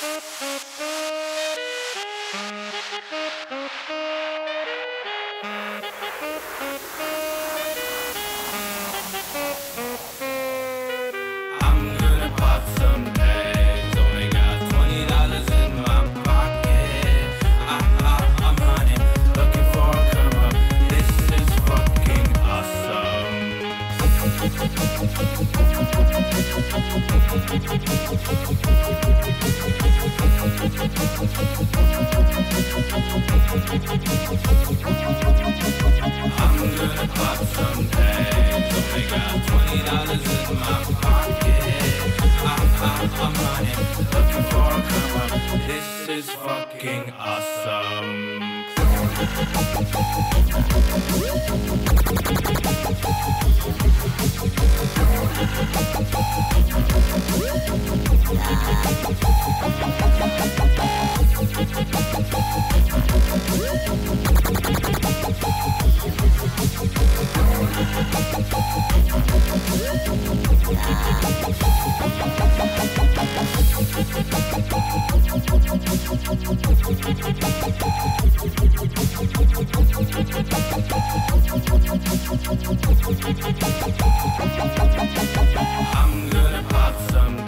Thank you. This is fucking awesome. I'm gonna pop some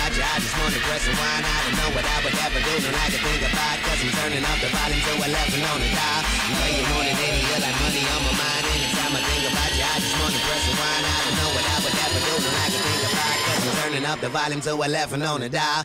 about you, I just wanna press rewind. I don't know what I would ever do, don't like to think about. Cause I'm turning up the volume to 11 on the dial. Hey, you want it any, you like money on my mind. Anytime I think about you, I just wanna press rewind. I don't know what I would ever do, don't like to think about. Cause I'm turning up the volume to 11 on the dial.